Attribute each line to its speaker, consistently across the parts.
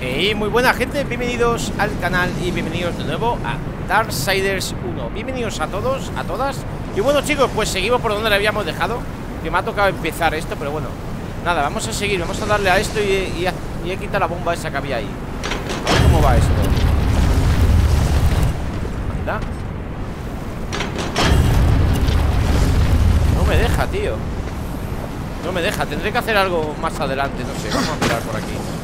Speaker 1: Y muy buena gente, bienvenidos al canal y bienvenidos de nuevo a Darksiders 1 Bienvenidos a todos, a todas. Y bueno chicos, pues seguimos por donde le habíamos dejado Que me ha tocado empezar esto, pero bueno. Nada, vamos a seguir, vamos a darle a esto y, y a quitar la bomba esa que había ahí. A ver cómo va esto. Anda. No me deja, tío. No me deja, tendré que hacer algo más adelante No sé, vamos a mirar por aquí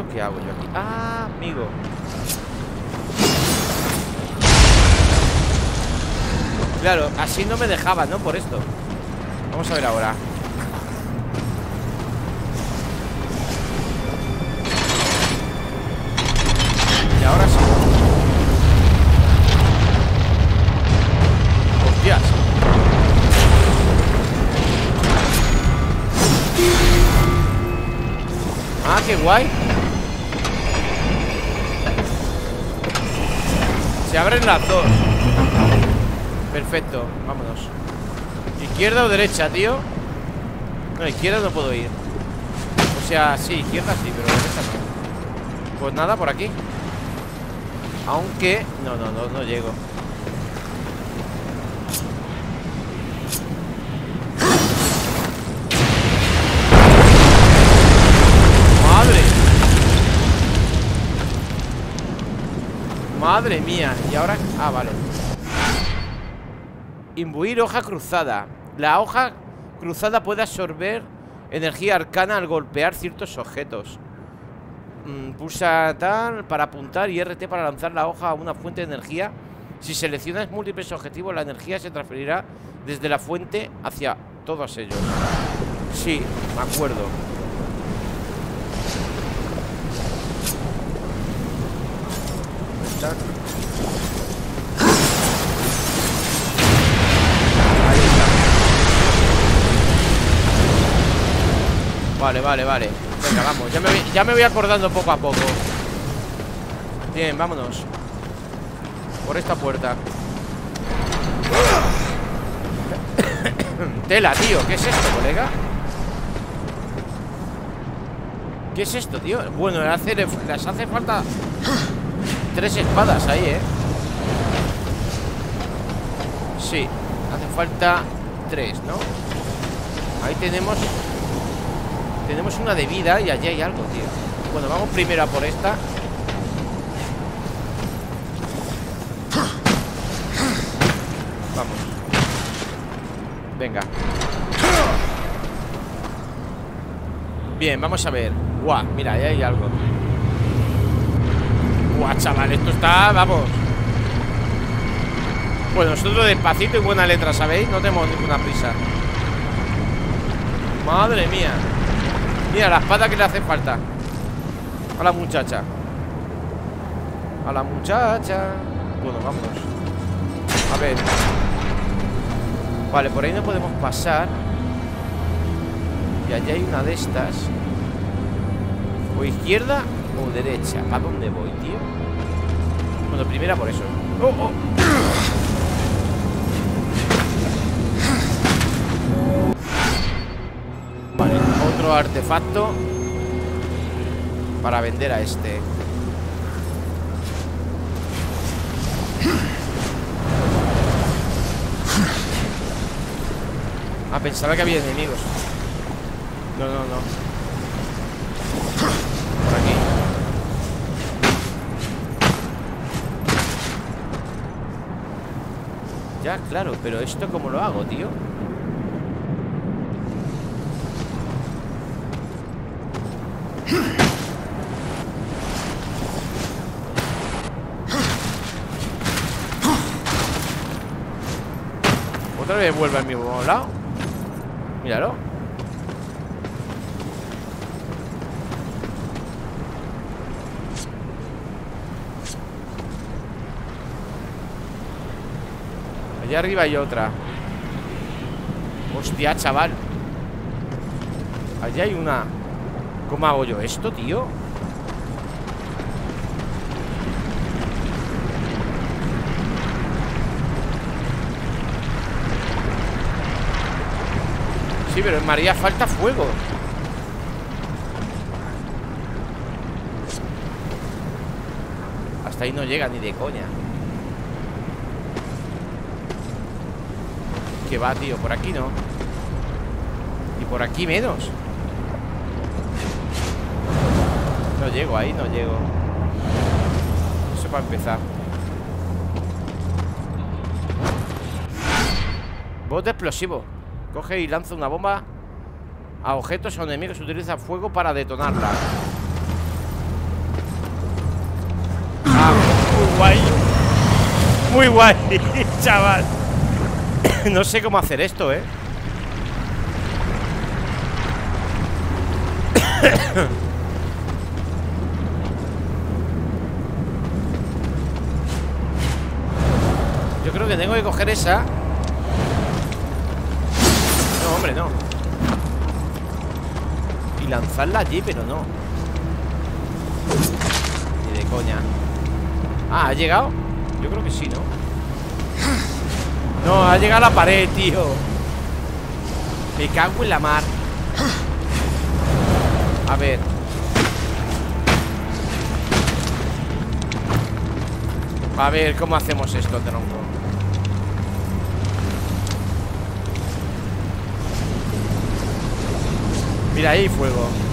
Speaker 1: ¿Esto qué hago yo aquí? ¡Ah, amigo! Claro, así no me dejaba, ¿no? Por esto Vamos a ver ahora Y ahora sí ¡Hostias! ¡Ah, qué guay! Se abren las dos. Perfecto, vámonos. ¿Izquierda o derecha, tío? No, izquierda no puedo ir. O sea, sí, izquierda sí, pero derecha no. Pues nada, por aquí. Aunque... No, no, no, no llego Madre mía Y ahora... Ah, vale. Imbuir hoja cruzada. La hoja cruzada puede absorber energía arcana al golpear ciertos objetos. Mm, Pulsa tal para apuntar y RT para lanzar la hoja a una fuente de energía. Si seleccionas múltiples objetivos La energía se transferirá desde la fuente hacia todos ellos. Sí, me acuerdo Vale, vale, vale. Venga, vamos, ya me, voy, acordando poco a poco. Bien, vámonos. Por esta puerta. Tela, tío, ¿qué es esto, colega? ¿Qué es esto, tío? Bueno, les hace falta Tres espadas ahí, ¿eh? Sí, hace falta tres, ¿no? Ahí tenemos Tenemos una de vida y allí hay algo, tío. Bueno, vamos primero a por esta. Vamos. Venga. Bien, vamos a ver. Guau, mira, ahí hay algo Buah, chaval, esto está, vamos. Bueno, nosotros despacito y buena letra, ¿sabéis? No tenemos ninguna prisa. Madre mía. Mira, la espada que le hace falta. A la muchacha. A la muchacha. Bueno, vámonos. A ver. Vale, por ahí no podemos pasar. Y allá hay una de estas. O izquierda o derecha. ¿A dónde voy, tío? Primera por eso. ¡Oh, oh! Vale, otro artefacto Para vender a este. Ah, pensaba que había enemigos. No, no, no Ya, claro, pero ¿esto cómo lo hago, tío? Otra vez vuelve al mismo lado Míralo Allá arriba hay otra. Hostia, chaval. Allá hay una. ¿Cómo hago yo esto, tío? Sí, pero en María falta fuego. Hasta ahí no llega ni de coña Que va, tío, por aquí no Y por aquí menos. No llego ahí, no llego. Eso para empezar. Bote explosivo. Coge y lanza una bomba A objetos o enemigos. Utiliza fuego para detonarla. Ah, muy guay. Muy guay, chaval No sé cómo hacer esto, eh Yo creo que tengo que coger esa. No, hombre, no. Y lanzarla allí, pero no. Ni de coña. Ah, ¿ha llegado? Yo creo que sí, ¿no? No, ha llegado a la pared, tío. Me cago en la mar. A ver. A ver, ¿cómo hacemos esto, tronco? Mira, ahí fuego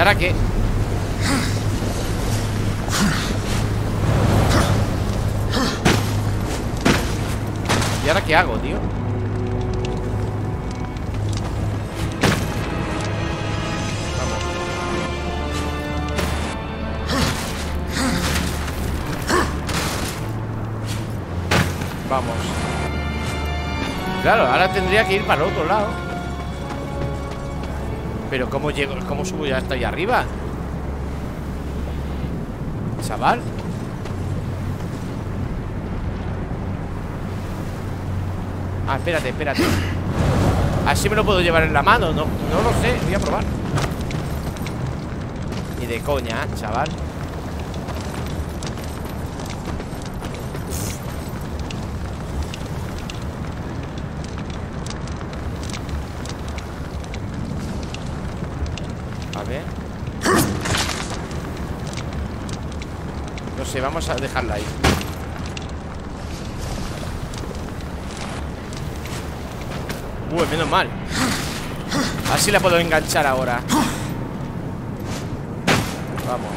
Speaker 1: ahora qué? ¿Y ahora qué hago, tío? Vamos Claro, ahora tendría que ir para el otro lado Pero ¿cómo llego? ¿Cómo subo ya hasta ahí arriba? Chaval Ah, espérate, espérate Así me lo puedo llevar en la mano No, no lo sé, voy a probar Ni de coña, chaval A ver No sé, vamos a dejarla ahí. Uy, menos mal. Así la puedo enganchar ahora. Vamos.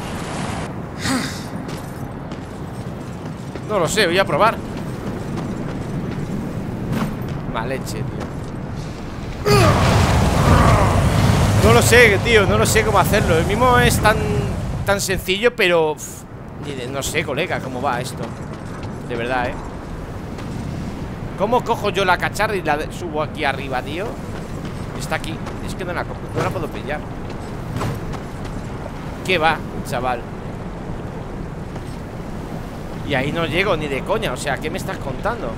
Speaker 1: No lo sé, voy a probar. Mal leche, tío. No lo sé, tío No lo sé cómo hacerlo. El mismo es tan, tan sencillo, pero No sé, colega, cómo va esto De verdad, eh ¿Cómo cojo yo la cacharra y la subo aquí arriba, tío? Está aquí Es que no la, no la puedo pillar ¿Qué va, chaval? Y ahí no llego ni de coña O sea, ¿qué me estás contando?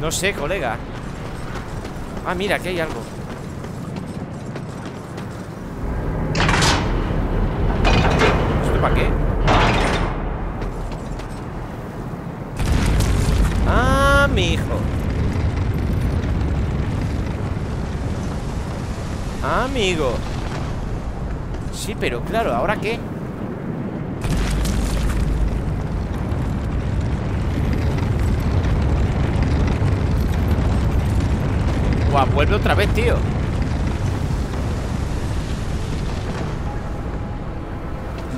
Speaker 1: No sé, colega Ah, mira, aquí hay algo ¿Esto para qué? Ah, mi hijo Amigo Sí, pero claro, ¿ahora qué? Vuelve otra vez, tío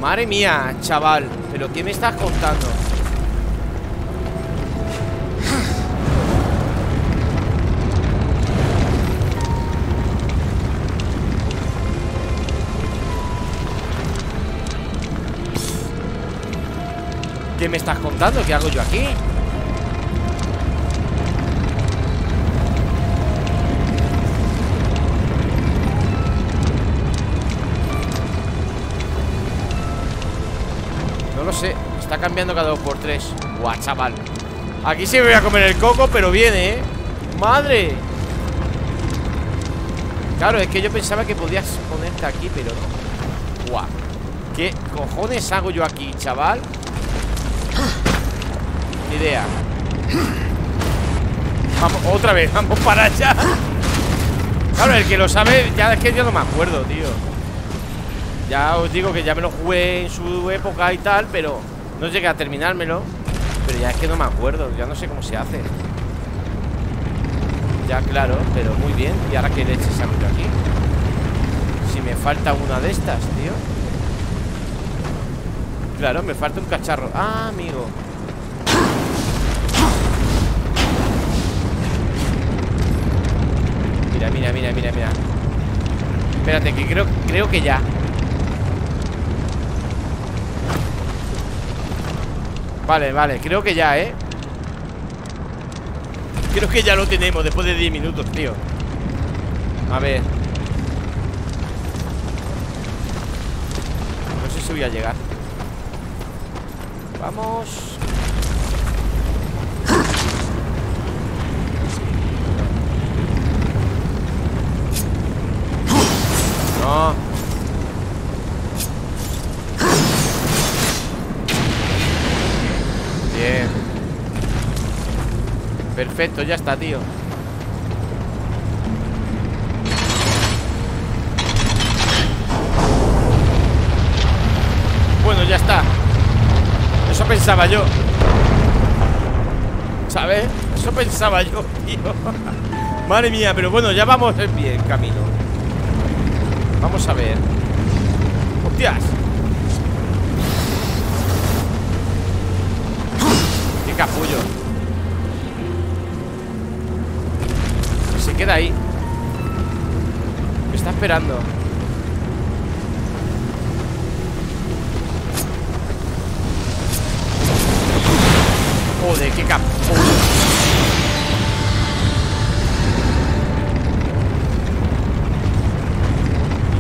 Speaker 1: Madre mía, chaval ¿Pero qué me estás contando? ¿Qué me estás contando? ¿Qué hago yo aquí? Sé Está cambiando cada dos por tres. Guau, chaval. Aquí sí me voy a comer el coco, pero viene, ¿eh? ¡Madre! Claro, es que yo pensaba que podías ponerte aquí, pero no. Guau. ¿Qué cojones hago yo aquí, chaval? Ni idea. Vamos, otra vez, vamos para allá. Claro, el que lo sabe Ya es que yo no me acuerdo, tío Ya os digo que ya me lo jugué en su época y tal Pero no llegué a terminármelo. Pero ya es que no me acuerdo Ya no sé cómo se hace. Ya, claro, pero muy bien. ¿Y ahora qué leches yo aquí? Si me falta una de estas, tío. Claro, me falta un cacharro. Ah, amigo. Mira, mira, mira, mira, mira. Espérate, que creo, creo que ya Vale, vale, creo que ya, ¿eh? Creo que ya lo tenemos después de 10 minutos, tío. A ver. No sé si voy a llegar. Vamos. No Perfecto, ya está, tío Bueno, ya está Eso pensaba yo ¿Sabes? Eso pensaba yo, tío Madre mía, pero bueno, ya vamos en bien camino Vamos a ver ¡Hostias! ¡Qué capullo! Queda ahí Me está esperando Joder, qué capullo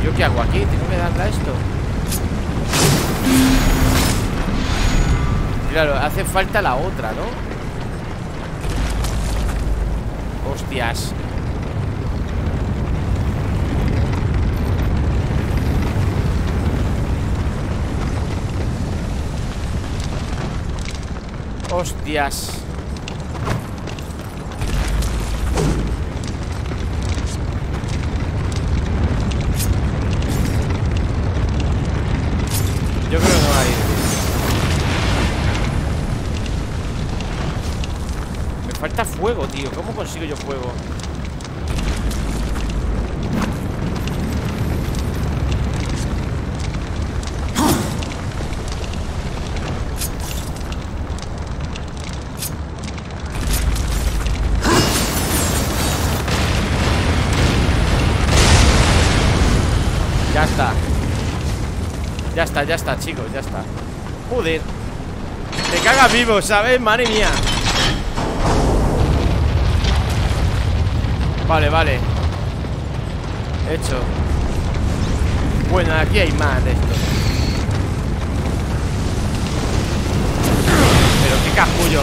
Speaker 1: ¿Y yo qué hago aquí? ¿Tengo que darle a esto? Claro, hace falta la otra, ¿no? Hostias Hostias. Yo creo que no va a ir. Me falta fuego, tío. ¿Cómo consigo yo fuego? Ya está, chicos, ya está. Joder. Te cagas vivo, ¿sabes? Madre mía. Vale, vale. Hecho. Bueno, aquí hay más de esto. Pero qué capullo.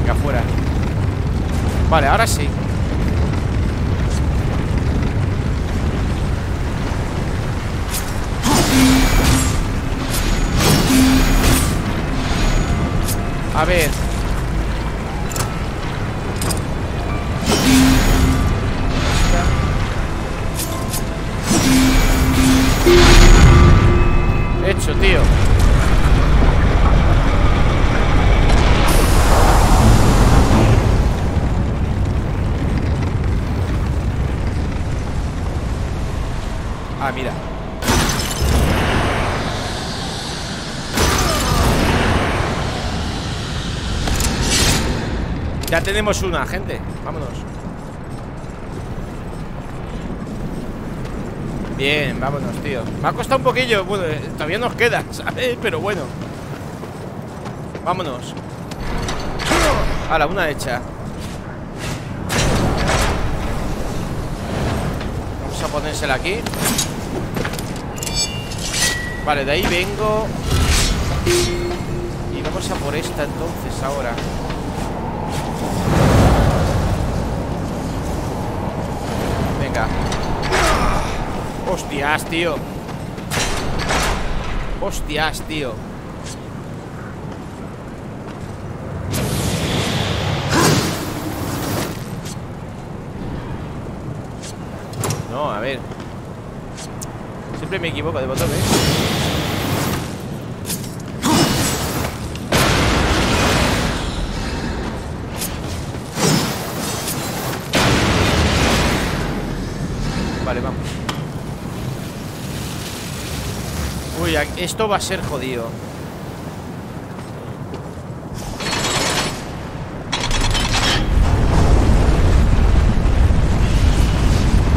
Speaker 1: Venga, fuera. Vale, ahora sí A ver. Hecho, tío Ah, mira Ya tenemos una, gente. Vámonos. Bien, vámonos, tío. Me ha costado un poquillo. Bueno, eh, todavía nos queda, ¿sabes? Pero bueno. Vámonos. La una hecha. Vamos a ponérsela aquí. Vale, de ahí vengo. Y Vamos a por esta entonces ahora. Hostias, tío. Hostias, tío. No, a ver. Siempre me equivoco de botones. Vale, Esto va a ser jodido.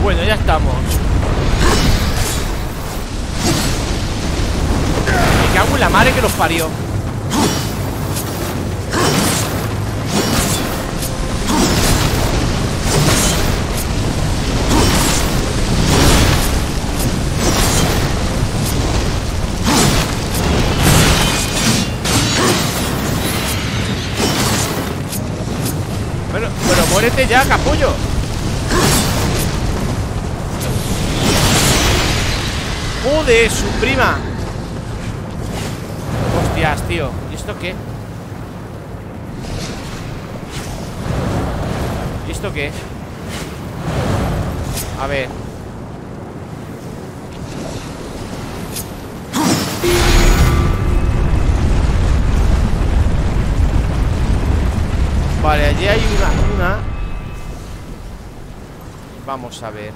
Speaker 1: Bueno, ya estamos. Me cago en la madre que los parió. Ya, capullo. Joder, su prima. Hostias, tío. ¿Y esto qué? ¿Y esto qué? A ver. Vale, allí hay una. Vamos a ver.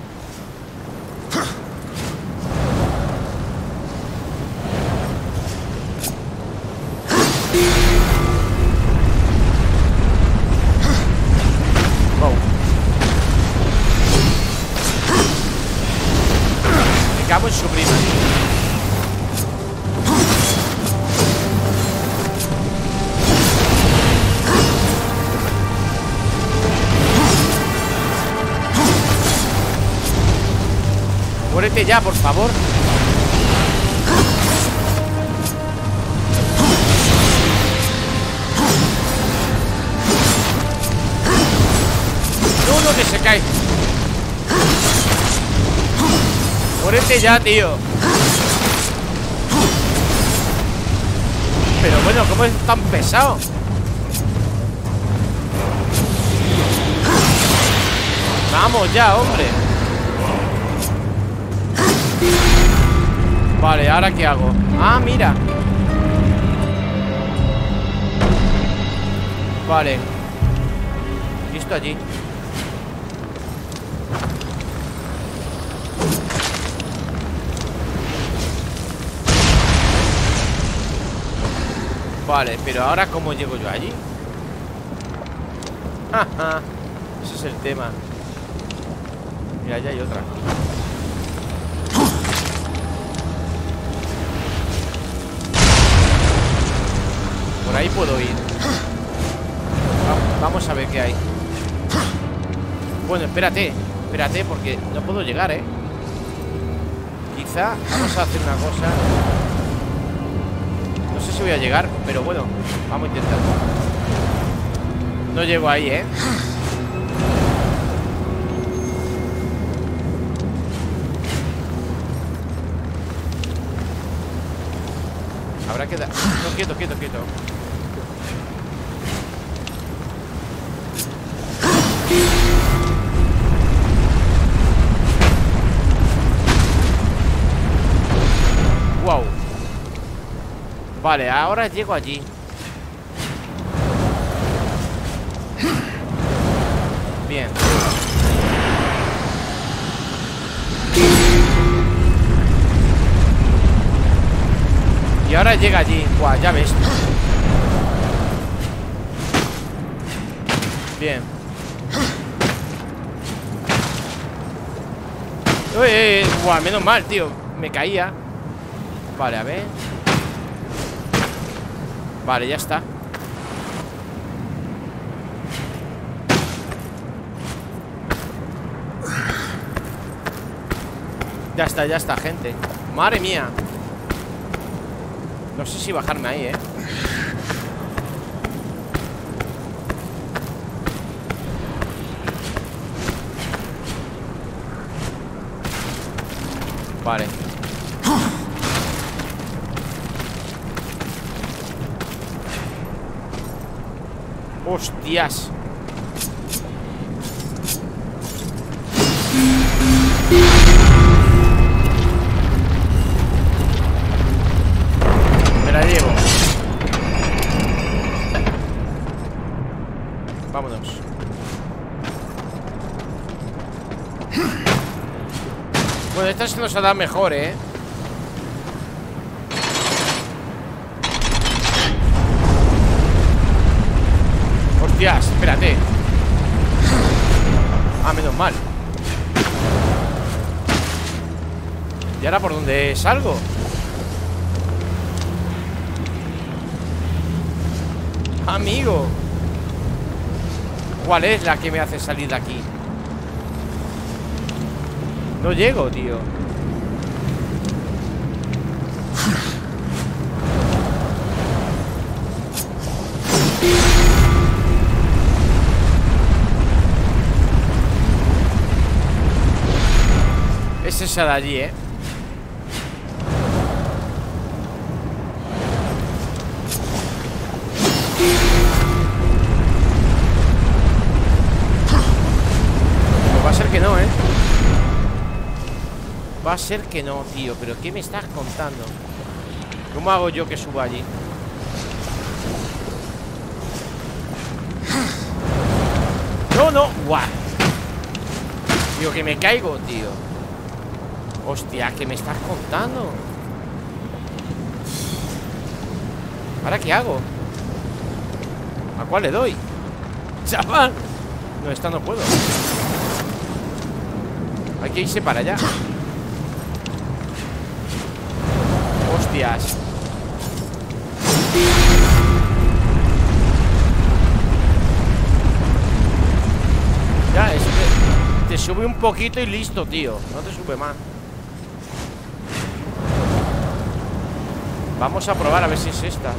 Speaker 1: Ya, por favor. No, no, que se cae. Muérete ya, tío. Pero bueno, ¿cómo es tan pesado? Vamos ya, hombre. Vale, ¿ahora qué hago? Ah, mira Vale ¿Y esto allí? Vale, pero ahora ¿cómo llego yo allí? Ajá, Ese es el tema Mira, allá hay otra ahí puedo ir. Va- Vamos a ver qué hay. Bueno, espérate Espérate, porque no puedo llegar, ¿eh? Quizá Vamos a hacer una cosa. No sé si voy a llegar Pero bueno, vamos a intentarlo No llego ahí, ¿eh? Habrá que dar... No, quieto, quieto, quieto Vale, ahora llego allí. Bien. Y ahora llega allí. Guau, ya ves. Bien. Uy, uy, uy, menos mal, tío. Me caía. Vale, a ver Vale, ya está. Ya está, ya está, gente. Madre mía. No sé si bajarme ahí, eh Vale. Hostias Me la llevo. Vámonos. Bueno, esta se nos ha dado mejor, ¿eh? Hostias, espérate Ah, menos mal ¿Y ahora por dónde salgo? Amigo ¿Cuál es la que me hace salir de aquí? No llego, tío de allí, ¿eh? Pues va a ser que no, ¿eh? Va a ser que no, tío Pero ¿qué me estás contando? ¿Cómo hago yo que suba allí? No, no, guau Tío, que me caigo, tío Hostia, ¿qué me estás contando? ¿Ahora qué hago? ¿A cuál le doy? ¡Chaval! No, esta no puedo Hay que irse para allá Hostias Ya, es que te sube un poquito y listo, tío No te sube más Vamos a probar a ver si es esta.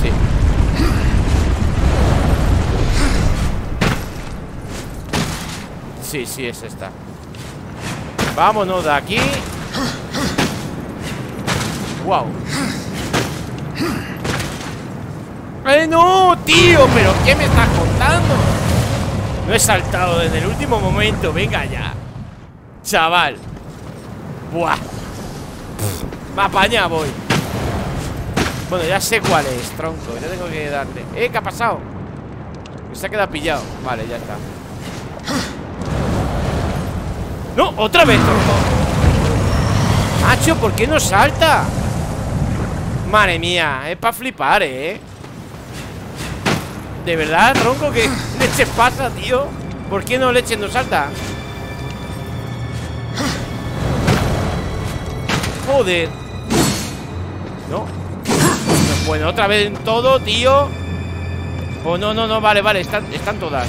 Speaker 1: Sí. Sí, sí es esta. Vámonos de aquí. Wow ¡Eh, no, tío! ¿Pero qué me estás contando? No he saltado desde el último momento. Venga ya Chaval Buah Me apaña voy Bueno, ya sé cuál es, tronco Ya tengo que darle Eh, ¿qué ha pasado? Se ha quedado pillado Vale, ya está ¡No! ¡Otra vez, tronco! Macho, ¿por qué no salta? Madre mía, es para flipar, ¿eh? De verdad, tronco, ¿qué leche pasa, tío? ¿Por qué no leche no salta? Joder No Bueno, otra vez en todo, tío. Oh, no, no, no, vale, vale Están, están todas.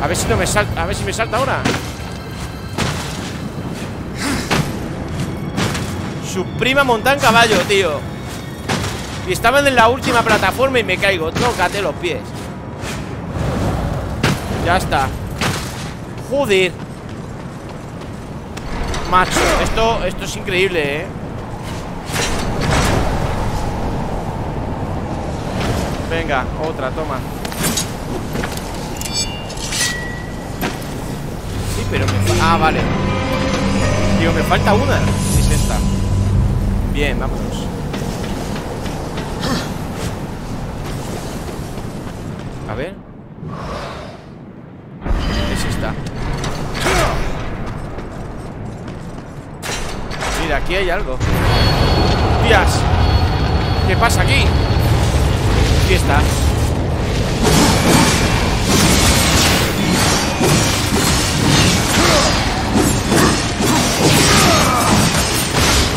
Speaker 1: A ver si no me salta, a ver si me salta ahora. Su prima monta en caballo, tío. Y estaban en la última plataforma y me caigo. Tócate los pies. Ya está. Joder Macho, esto, esto es increíble, ¿eh? Venga, otra, toma. Sí, pero me... Ah, vale. Digo, me falta una. Es esta. Bien, vámonos aquí hay algo ¡Tías! ¿Qué pasa aquí? Aquí está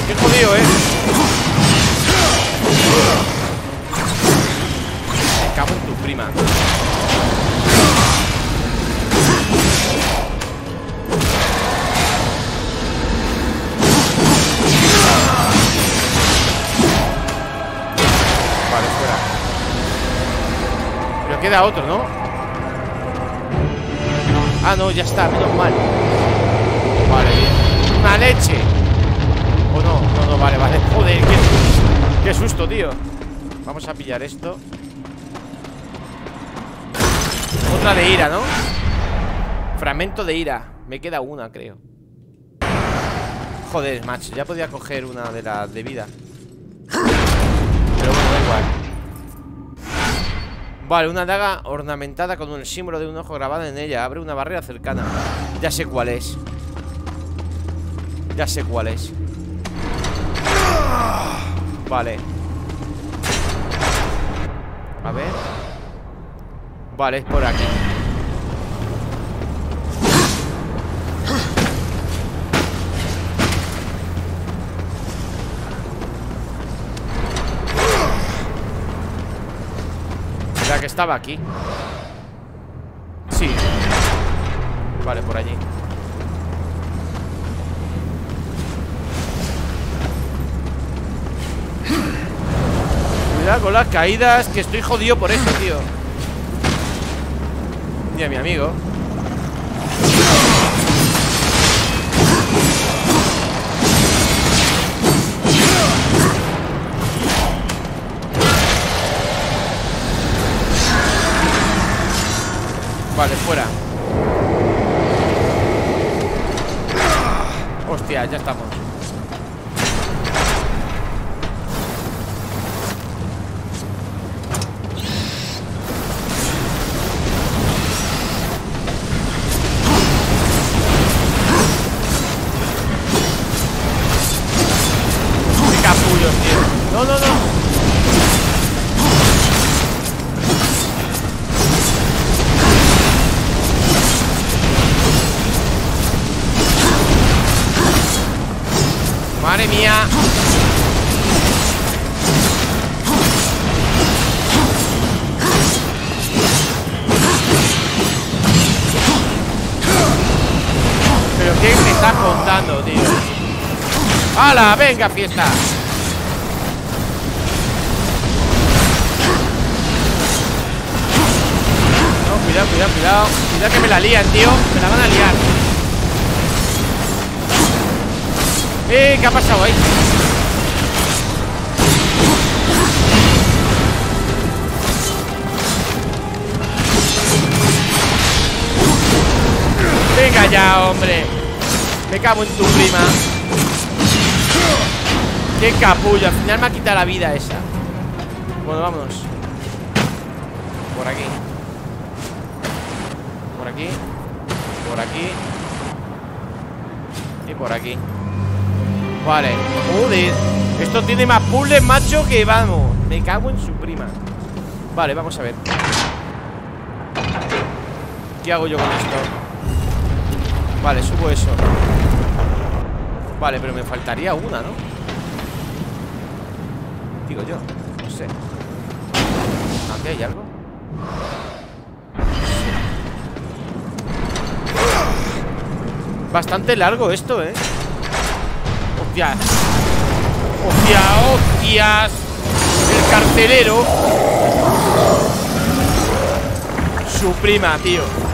Speaker 1: Qué jodido, ¿eh? Me cago en tu prima queda otro, ¿no? Ah, no, ya está, menos mal. Vale, bien. Una leche. O no, no, no, vale, vale. Joder, qué, qué susto, tío. Vamos a pillar esto. Otra de ira, ¿no? Fragmento de ira. Me queda una, creo. Joder, macho Ya podía coger una de las de vida. Pero bueno, da igual Vale, una daga ornamentada con el símbolo de un ojo grabado en ella. Abre una barrera cercana. Ya sé cuál es. Ya sé cuál es. Vale. A ver. Vale, es por aquí estaba aquí. Sí. Vale, por allí. Cuidado con las caídas Que estoy jodido por eso, tío. Mira, mi amigo Vale, fuera. Hostia, ya estamos ¡Hala! ¡Venga, fiesta! No, cuidado, cuidado, cuidado Cuidado que me la lían, tío Me la van a liar ¡Eh! ¿Qué ha pasado ahí? Venga ya, hombre Me cago en tu prima. Qué capullo. Al final me ha quitado la vida esa. Bueno, vámonos. Por aquí. Por aquí. Por aquí. Y por aquí. Vale, joder. Esto tiene más puzzles, macho, que vamos. Me cago en su prima. Vale, vamos a ver. ¿Qué hago yo con esto? Vale, subo eso Vale, pero me faltaría una, ¿no? Digo yo, no sé ¿Aquí hay algo? Bastante largo esto, ¿eh? ¡Hostias! ¡Hostia! ¡Hostias! El carcelero Su prima, tío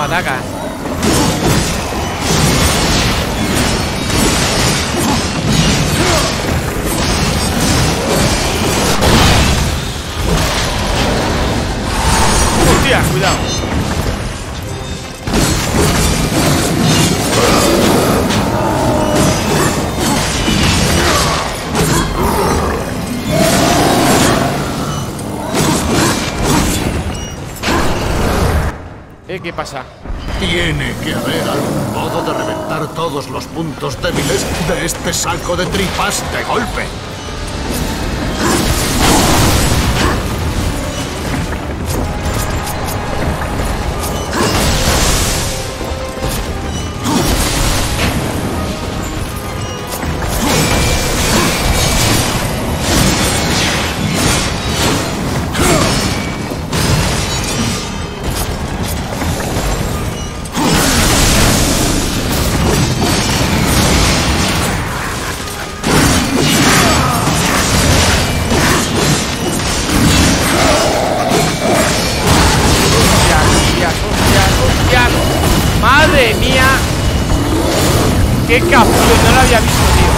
Speaker 1: cómo ataca. Cuidado ¿Qué pasa?
Speaker 2: Tiene que haber algún modo de reventar todos los puntos débiles de este saco de tripas de golpe.
Speaker 1: ¡Qué capullo! No lo había visto, tío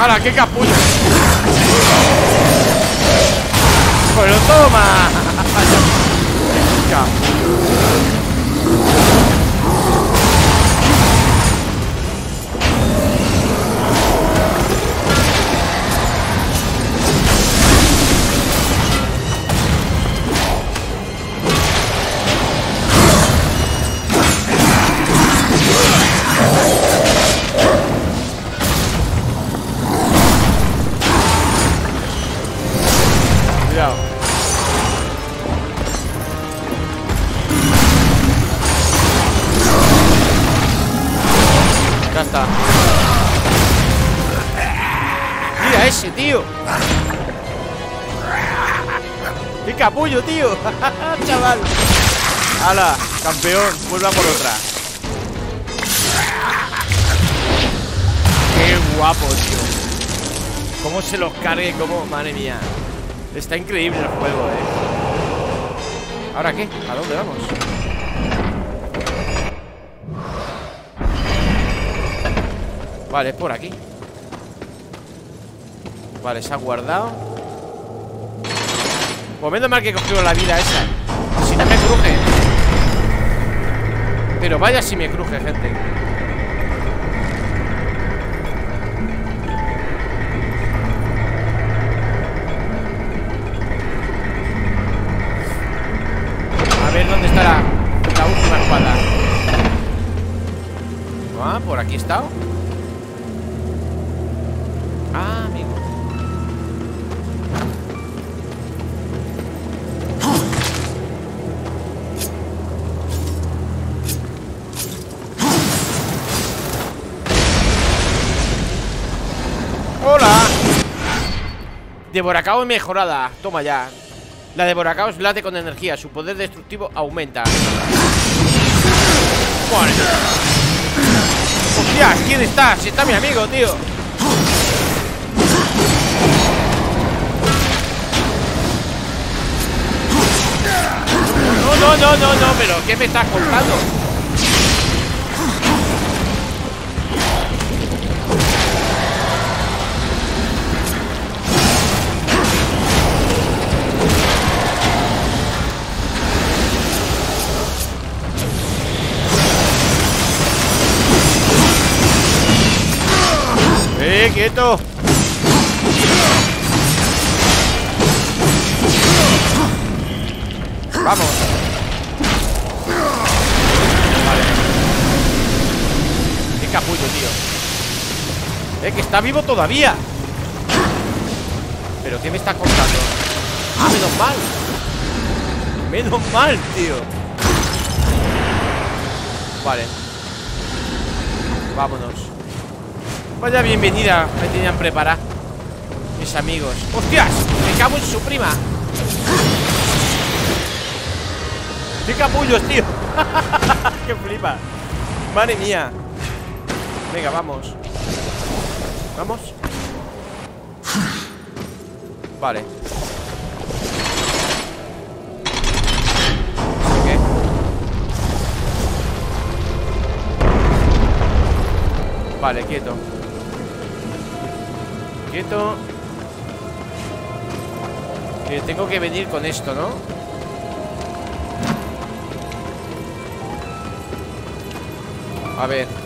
Speaker 1: ¡Hala, qué capullo! ¡Pues lo toma! capullo capullo, tío Chaval ¡Hala! Campeón, vuelva por otra ¡Qué guapo, tío! Cómo se los cargue, cómo... Madre mía Está increíble el juego, eh ¿Ahora qué? ¿A dónde vamos? Vale, es por aquí Vale, se ha guardado pues menos mal que he cogido la vida esa. Si no me cruje. Pero vaya si me cruje, gente. A ver dónde está la, la última espada. Ah, por aquí está Devoracao mejorada. Toma ya. La es late con energía. Su poder destructivo aumenta. ¡Hostia! ¿Quién está? Si está mi amigo, tío. No, no, no, no, no, pero ¿qué me estás contando? Quieto! Vamos. Vale. Qué capullo, tío. Eh, que está vivo todavía. ¿Pero qué me está contando? Ah, menos mal. Menos mal, tío. Vale. Vámonos Vaya bienvenida me tenían preparada Mis amigos ¡Hostias! Me cago en su prima ¡Qué capullos, tío! ¡Qué flipa! Madre mía Venga, vamos ¿Vamos? Vale Vale, quieto Quieto Que tengo que venir con esto, ¿no? A ver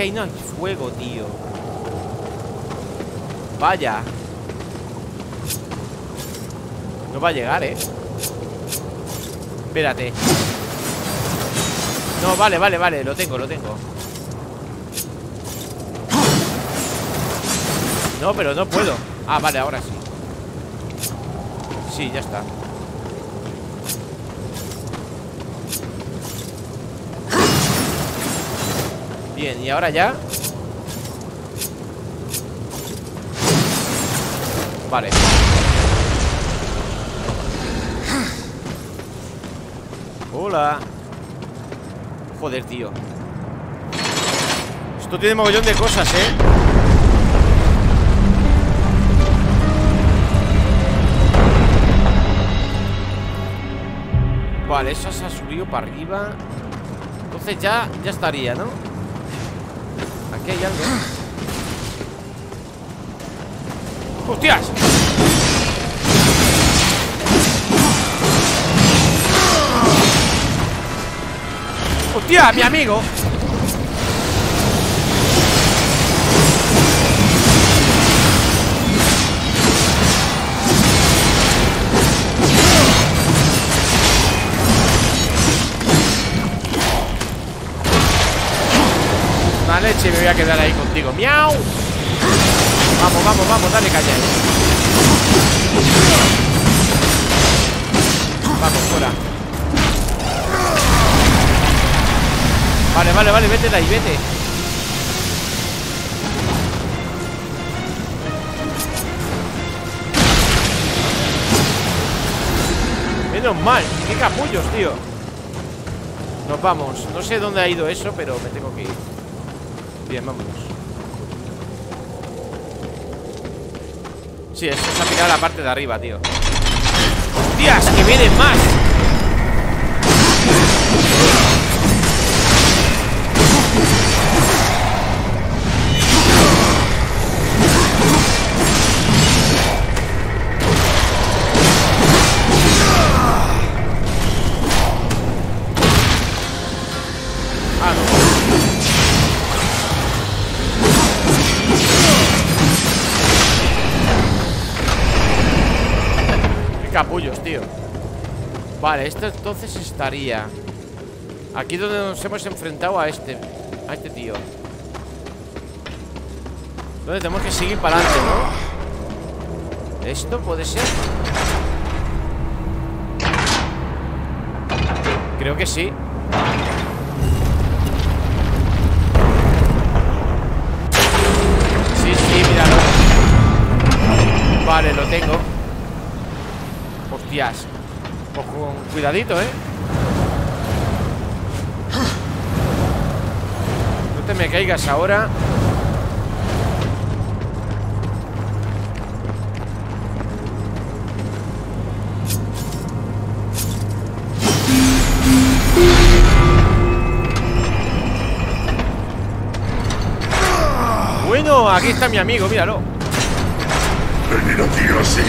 Speaker 1: que ahí no hay fuego, tío. Vaya. No va a llegar, ¿eh? Espérate. No, vale, vale, vale. Lo tengo, lo tengo. No, pero no puedo. Ah, vale, ahora sí. Sí, ya está Bien, y ahora ya. Vale. Hola. Joder, tío. Esto tiene mogollón de cosas, ¿eh? Vale, eso se ha subido para arriba. Entonces ya, ya estaría, ¿no? Aquí hay algo ¡Hostias! ¡Hostia, mi amigo! Me voy a quedar ahí contigo. ¡Miau! Vamos, vamos, vamos, dale caña. Vamos, fuera. Vale, vale, vale, vete de ahí, vete. Menos mal, qué capullos, tío. Nos vamos. No sé dónde ha ido eso, pero me tengo que ir Bien, vámonos Sí, eso se ha picado la parte de arriba, tío ¡Hostias! ¡Que vienen más! Capullos, tío. Vale, esto entonces estaría Aquí donde nos hemos enfrentado a este A este tío. Donde tenemos que seguir para adelante, ¿no? ¿Esto puede ser? Creo que sí. Sí, sí, míralo. Vale, lo tengo Hostias. Pues con cuidadito, ¿eh? No te me caigas ahora. Bueno, aquí está mi amigo, míralo.
Speaker 2: Venir aquí así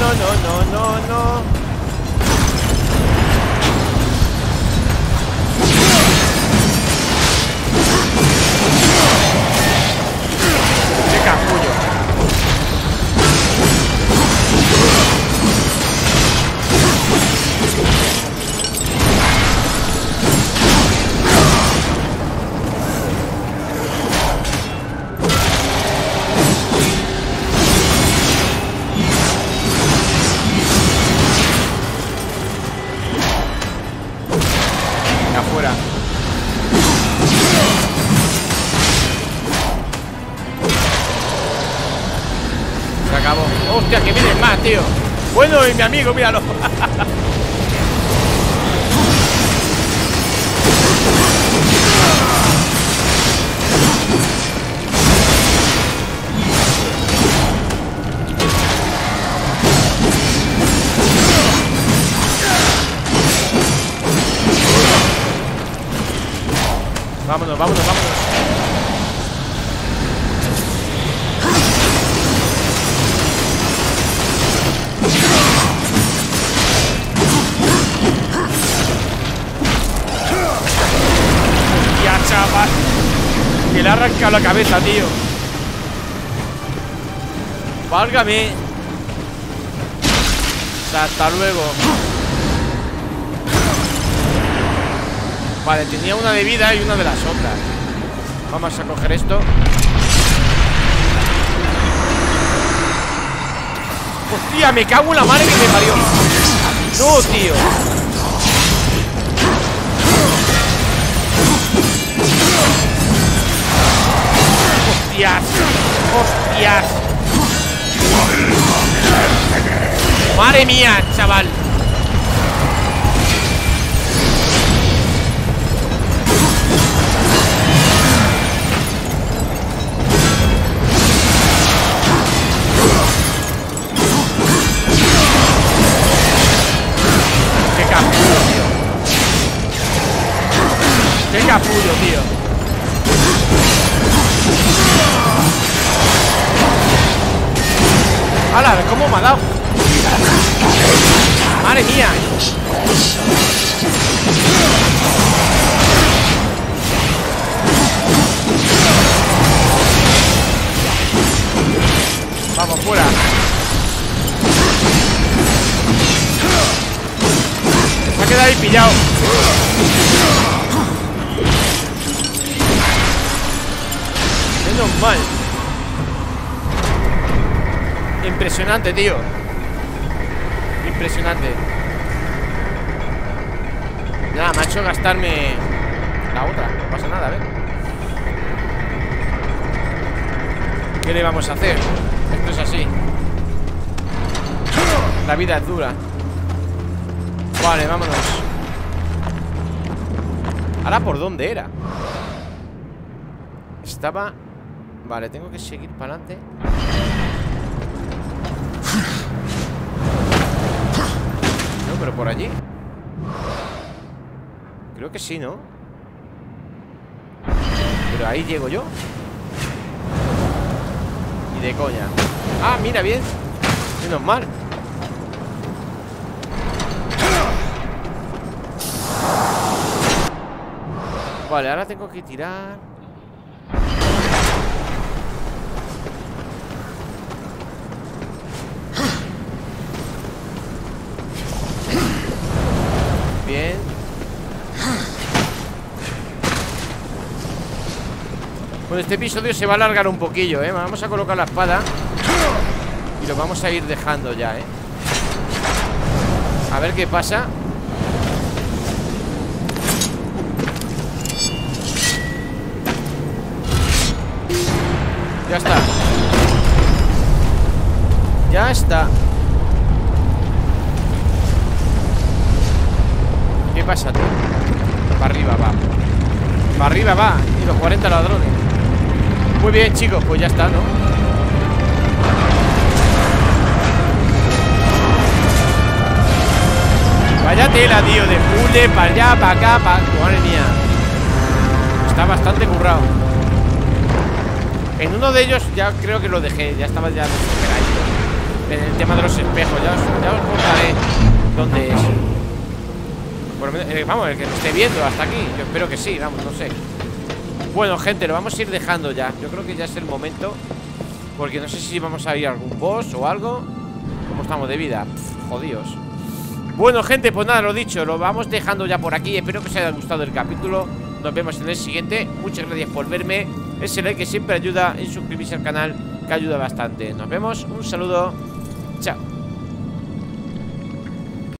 Speaker 1: no, no, no, no, no. Mi amigo, míralo chaval Que le ha arrancado la cabeza, tío. Válgame. Hasta luego. Vale, tenía una de vida y una de las otras. Vamos a coger esto. Hostia, me cago en la madre que me parió. No, tío Hostias. Hostias. Madre mía, chaval. Capullo, tío ¡Hala! ¿Cómo me ha dado? ¡Madre mía! Vamos, fuera Se ha quedado ahí pillado mal Impresionante, tío. Impresionante. Nada, me ha hecho gastarme La otra, no pasa nada, a ver. ¿Qué le vamos a hacer? Esto es así. La vida es dura. Vale, vámonos. Ahora, ¿por dónde era? Estaba Vale, tengo que seguir para adelante pero por allí. Creo que sí, ¿no? Pero ahí llego yo. Y de coña. Ah, mira, bien. Menos mal. Vale, ahora tengo que tirar Bien Bueno, este episodio se va a alargar un poquillo, ¿eh? Vamos a colocar la espada. Y lo vamos a ir dejando ya, ¿eh? A ver qué pasa. Ya está. Ya está. ¿Qué pasa, tío? Para arriba va. Para arriba va. Y los 40 ladrones Muy bien, chicos Pues ya está, ¿no? Vaya tela, tío De pule, para allá, para acá para... Madre mía. Está bastante currado. En uno de ellos ya creo que lo dejé Ya estaba ya En el tema de los espejos Ya os, ya os contaré dónde es. Eh, vamos, el que me esté viendo hasta aquí Yo espero que sí, vamos, no sé Bueno, gente, lo vamos a ir dejando ya. Yo creo que ya es el momento Porque no sé si vamos a ir a algún boss o algo. ¿Cómo estamos de vida? jodidos. Bueno, gente, pues nada, lo dicho Lo vamos dejando ya por aquí. Espero que os haya gustado el capítulo. Nos vemos en el siguiente. Muchas gracias por verme. Ese like que siempre ayuda Y suscribirse al canal Que ayuda bastante. Nos vemos, un saludo. Chao